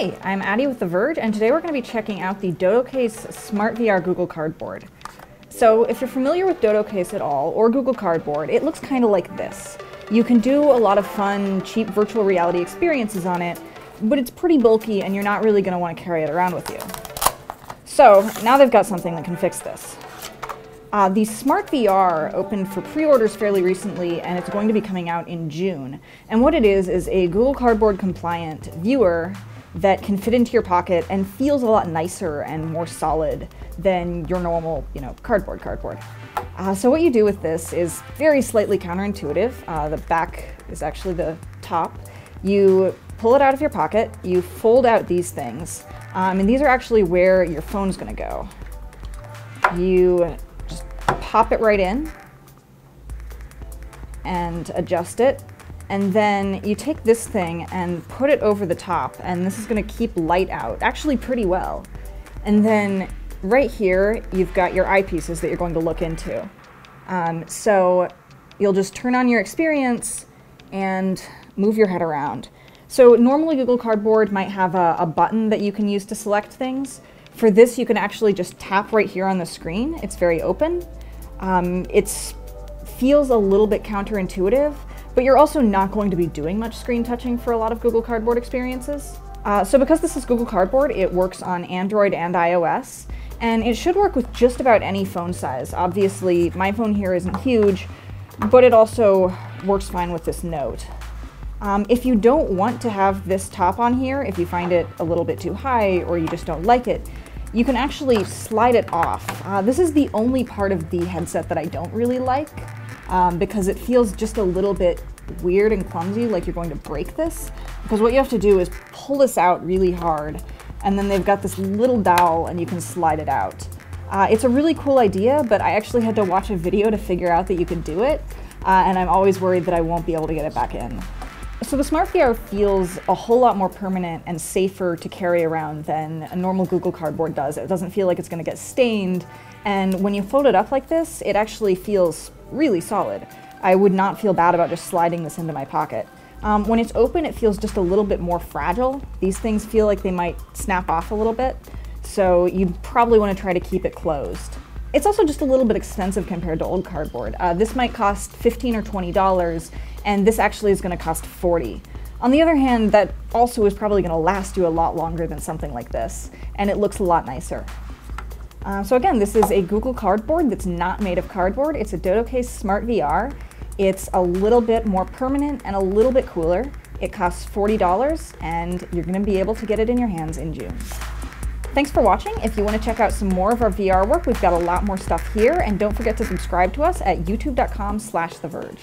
Hi, I'm Addie with The Verge, and today we're going to be checking out the DodoCase Smart VR Google Cardboard. So if you're familiar with DodoCase at all, or Google Cardboard, it looks kind of like this. You can do a lot of fun, cheap virtual reality experiences on it, but it's pretty bulky and you're not really going to want to carry it around with you. So now they've got something that can fix this. Uh, the Smart VR opened for pre-orders fairly recently, and it's going to be coming out in June. And what it is is a Google Cardboard compliant viewer that can fit into your pocket and feels a lot nicer and more solid than your normal, you know, cardboard cardboard. Uh, so what you do with this is very slightly counterintuitive. Uh, the back is actually the top. You pull it out of your pocket, you fold out these things, um, and these are actually where your phone's gonna go. You just pop it right in and adjust it. And then you take this thing and put it over the top, and this is gonna keep light out, actually pretty well. And then right here, you've got your eyepieces that you're going to look into. Um, so you'll just turn on your experience and move your head around. So normally Google Cardboard might have a, a button that you can use to select things. For this, you can actually just tap right here on the screen. It's very open. Um, it feels a little bit counterintuitive, but you're also not going to be doing much screen touching for a lot of Google Cardboard experiences. Uh, so because this is Google Cardboard, it works on Android and iOS, and it should work with just about any phone size. Obviously, my phone here isn't huge, but it also works fine with this Note. Um, if you don't want to have this top on here, if you find it a little bit too high or you just don't like it, you can actually slide it off. Uh, this is the only part of the headset that I don't really like um, because it feels just a little bit weird and clumsy, like you're going to break this. Because what you have to do is pull this out really hard and then they've got this little dowel and you can slide it out. Uh, it's a really cool idea, but I actually had to watch a video to figure out that you could do it, uh, and I'm always worried that I won't be able to get it back in. So the Smart VR feels a whole lot more permanent and safer to carry around than a normal Google Cardboard does. It doesn't feel like it's going to get stained, and when you fold it up like this, it actually feels really solid. I would not feel bad about just sliding this into my pocket. Um, when it's open, it feels just a little bit more fragile. These things feel like they might snap off a little bit, so you probably want to try to keep it closed. It's also just a little bit expensive compared to old cardboard. Uh, this might cost 15 or $20, and this actually is going to cost 40. On the other hand, that also is probably going to last you a lot longer than something like this, and it looks a lot nicer. Uh, so again, this is a Google Cardboard that's not made of cardboard. It's a DodoCase Smart VR. It's a little bit more permanent and a little bit cooler. It costs $40, and you're going to be able to get it in your hands in June. Thanks for watching. If you want to check out some more of our VR work, we've got a lot more stuff here, and don't forget to subscribe to us at youtube.com slash The Verge.